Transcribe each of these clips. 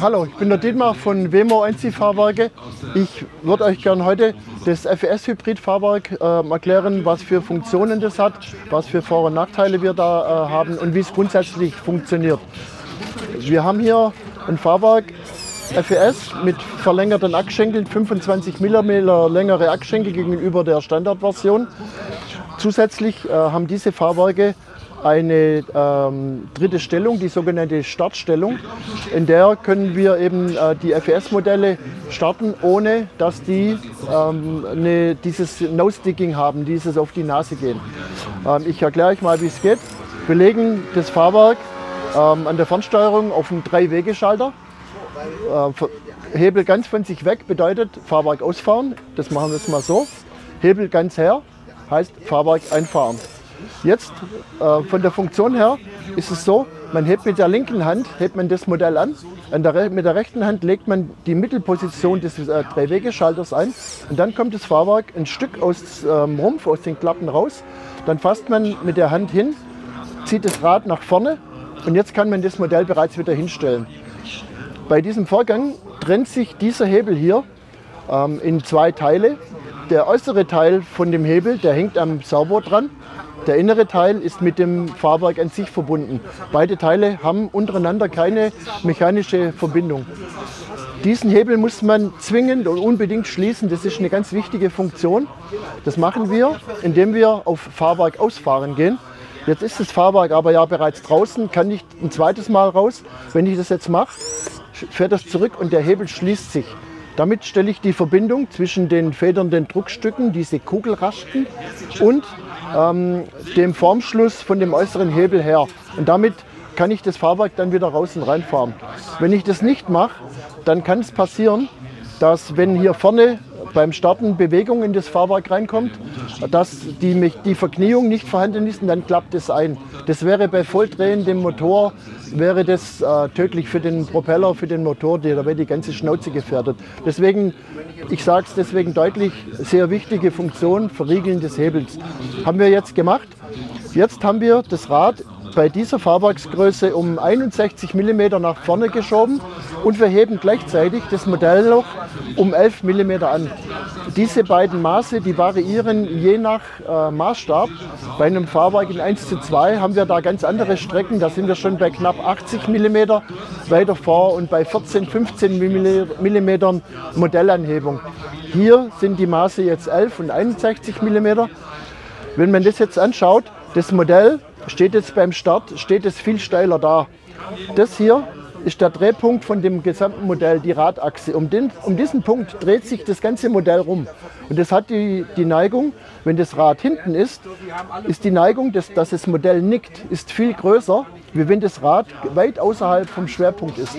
Hallo, ich bin der Dietmar von Wemo Einziehfahrwerke. Ich würde euch gerne heute das FES-Hybrid-Fahrwerk äh, erklären, was für Funktionen das hat, was für Vor- und Nachteile wir da äh, haben und wie es grundsätzlich funktioniert. Wir haben hier ein Fahrwerk FES mit verlängerten Achsschenkeln, 25 mm längere Achsschenkel gegenüber der Standardversion. Zusätzlich äh, haben diese Fahrwerke eine ähm, dritte Stellung, die sogenannte Startstellung. In der können wir eben äh, die FES-Modelle starten, ohne dass die ähm, eine, dieses Nose-Sticking haben, dieses auf die Nase gehen. Ähm, ich erkläre euch mal, wie es geht. Wir legen das Fahrwerk ähm, an der Fernsteuerung auf einen Drei-Wege-Schalter. Äh, Hebel ganz von sich weg bedeutet Fahrwerk ausfahren. Das machen wir jetzt mal so. Hebel ganz her heißt Fahrwerk einfahren. Jetzt äh, von der Funktion her ist es so, man hebt mit der linken Hand hebt man das Modell an, der, mit der rechten Hand legt man die Mittelposition des äh, Drehwegeschalters ein und dann kommt das Fahrwerk ein Stück aus dem ähm, Rumpf, aus den Klappen raus. Dann fasst man mit der Hand hin, zieht das Rad nach vorne und jetzt kann man das Modell bereits wieder hinstellen. Bei diesem Vorgang trennt sich dieser Hebel hier ähm, in zwei Teile. Der äußere Teil von dem Hebel, der hängt am Servo dran der innere Teil ist mit dem Fahrwerk an sich verbunden. Beide Teile haben untereinander keine mechanische Verbindung. Diesen Hebel muss man zwingend und unbedingt schließen. Das ist eine ganz wichtige Funktion. Das machen wir, indem wir auf Fahrwerk ausfahren gehen. Jetzt ist das Fahrwerk aber ja bereits draußen, kann nicht ein zweites Mal raus. Wenn ich das jetzt mache, fährt das zurück und der Hebel schließt sich. Damit stelle ich die Verbindung zwischen den federnden Druckstücken, diese Kugelrasten, und ähm, dem Formschluss von dem äußeren Hebel her. Und damit kann ich das Fahrwerk dann wieder raus und reinfahren. Wenn ich das nicht mache, dann kann es passieren, dass wenn hier vorne beim Starten Bewegung in das Fahrwerk reinkommt, dass die, die Verkniung nicht vorhanden ist und dann klappt es ein. Das wäre bei volldrehendem Motor, wäre das äh, tödlich für den Propeller, für den Motor, da wäre die ganze Schnauze gefährdet. Deswegen, ich sage es deswegen deutlich, sehr wichtige Funktion, Verriegeln des Hebels. Haben wir jetzt gemacht. Jetzt haben wir das Rad bei dieser Fahrwerksgröße um 61 mm nach vorne geschoben und wir heben gleichzeitig das Modellloch um 11 mm an. Diese beiden Maße, die variieren je nach äh, Maßstab. Bei einem Fahrwerk in 1 zu 2 haben wir da ganz andere Strecken, da sind wir schon bei knapp 80 mm weiter vor und bei 14, 15 mm Modellanhebung. Hier sind die Maße jetzt 11 und 61 mm. Wenn man das jetzt anschaut, das Modell steht jetzt beim Start, steht es viel steiler da. Das hier ist der Drehpunkt von dem gesamten Modell, die Radachse. Um, den, um diesen Punkt dreht sich das ganze Modell rum. Und das hat die, die Neigung, wenn das Rad hinten ist, ist die Neigung, dass, dass das Modell nickt, ist viel größer, wie wenn das Rad weit außerhalb vom Schwerpunkt ist.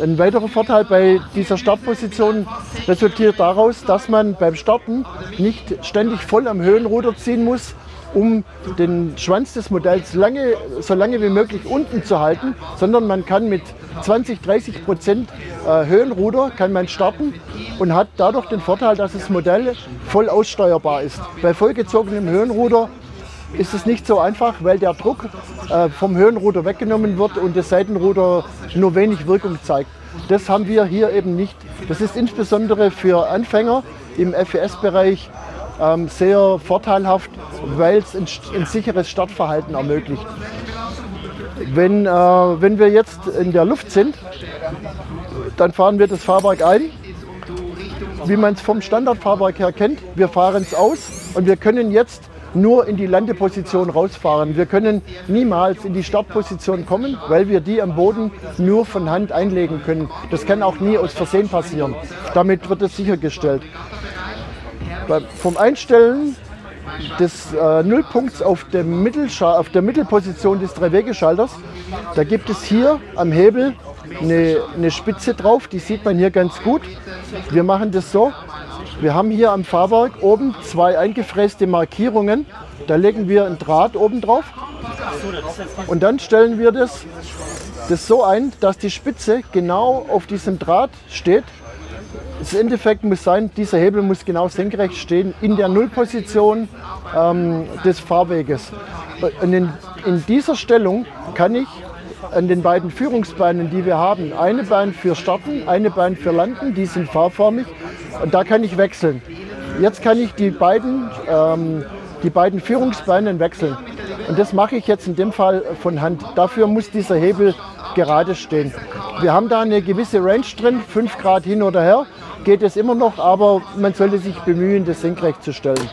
Ein weiterer Vorteil bei dieser Startposition resultiert daraus, dass man beim Starten nicht ständig voll am Höhenruder ziehen muss, um den Schwanz des Modells lange, so lange wie möglich unten zu halten, sondern man kann mit 20, 30 Prozent äh, Höhenruder kann man starten und hat dadurch den Vorteil, dass das Modell voll aussteuerbar ist. Bei vollgezogenem Höhenruder ist es nicht so einfach, weil der Druck äh, vom Höhenruder weggenommen wird und das Seitenruder nur wenig Wirkung zeigt. Das haben wir hier eben nicht. Das ist insbesondere für Anfänger im FES-Bereich ähm, sehr vorteilhaft, weil es ein, ein, sicheres Startverhalten ermöglicht. Wenn, äh, wenn wir jetzt in der Luft sind, dann fahren wir das Fahrwerk ein, wie man es vom Standardfahrwerk her kennt. Wir fahren es aus und wir können jetzt nur in die Landeposition rausfahren. Wir können niemals in die Startposition kommen, weil wir die am Boden nur von Hand einlegen können. Das kann auch nie aus Versehen passieren. Damit wird es sichergestellt vom Einstellen des äh, Nullpunkts auf der, auf der Mittelposition des Drehwegeschalters, da gibt es hier am Hebel eine, eine Spitze drauf, die sieht man hier ganz gut. Wir machen das so, wir haben hier am Fahrwerk oben zwei eingefräste Markierungen, da legen wir ein Draht oben drauf. Und dann stellen wir das, das so ein, dass die Spitze genau auf diesem Draht steht das Endeffekt muss sein, dieser Hebel muss genau senkrecht stehen in der Nullposition ähm, des Fahrweges. Und in, in, dieser Stellung kann ich an den beiden Führungsbeinen, die wir haben, eine Bein für Starten, eine Bein für Landen, die sind fahrförmig und da kann ich wechseln. Jetzt kann ich die beiden, ähm, die beiden Führungsbeine wechseln. Und das mache ich jetzt in dem Fall von Hand. Dafür muss dieser Hebel gerade stehen. Wir haben da eine gewisse Range drin, 5 Grad hin oder her geht es immer noch, aber man sollte sich bemühen, das senkrecht zu stellen.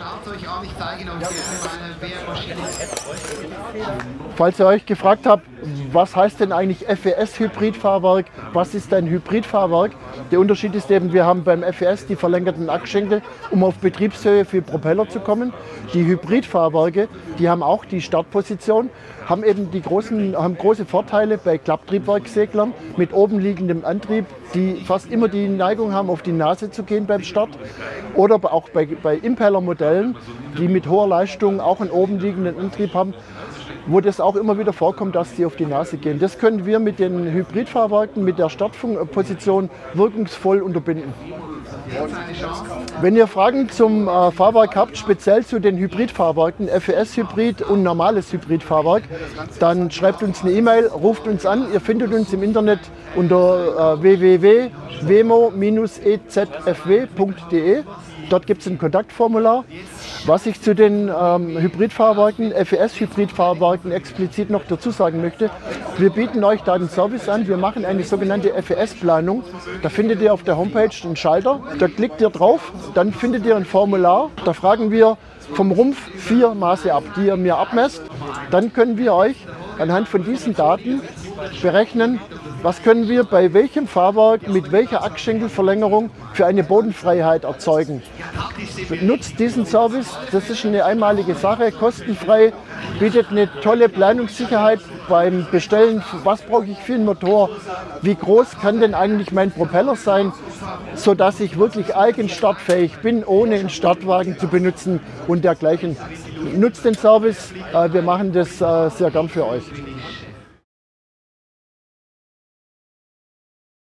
Falls ihr euch gefragt habt, was heißt denn eigentlich FES-Hybridfahrwerk, was ist ein Hybridfahrwerk? Der Unterschied ist eben, wir haben beim FES die verlängerten Achsschenkel, um auf Betriebshöhe für Propeller zu kommen. Die Hybridfahrwerke, die haben auch die Startposition, haben eben die großen, haben große Vorteile bei Klapptriebwerkseglern mit oben liegendem Antrieb, die fast immer die Neigung haben, auf die Nase zu gehen beim Start. Oder auch bei, bei Impeller-Modellen, die mit hoher Leistung auch einen oben liegenden Antrieb haben, wo das auch immer wieder vorkommt, dass die auf die Nase gehen. Das können wir mit den Hybridfahrwerken, mit der Startposition wirkungsvoll unterbinden. Wenn ihr Fragen zum äh, Fahrwerk habt, speziell zu den Hybridfahrwerken, FES-Hybrid und normales Hybridfahrwerk, dann schreibt uns eine E-Mail, ruft uns an. Ihr findet uns im Internet unter äh, www.wemo-ezfw.de. Dort gibt es ein Kontaktformular. Was ich zu den ähm, Hybridfahrwerken, FES-Hybridfahrwerken explizit noch dazu sagen möchte, wir bieten euch da den Service an. Wir machen eine sogenannte FES-Planung. Da findet ihr auf der Homepage einen Schalter. Da klickt ihr drauf, dann findet ihr ein Formular. Da fragen wir vom Rumpf vier Maße ab, die ihr mir abmesst. Dann können wir euch anhand von diesen Daten berechnen, was können wir bei welchem Fahrwerk mit welcher Achsschenkelverlängerung für eine Bodenfreiheit erzeugen. Nutzt diesen Service, das ist eine einmalige Sache, kostenfrei, bietet eine tolle Planungssicherheit beim Bestellen, was brauche ich für einen Motor, wie groß kann denn eigentlich mein Propeller sein, sodass ich wirklich eigenstartfähig bin, ohne einen Startwagen zu benutzen und dergleichen. Nutzt den Service, äh, wir machen das äh, sehr gern für euch.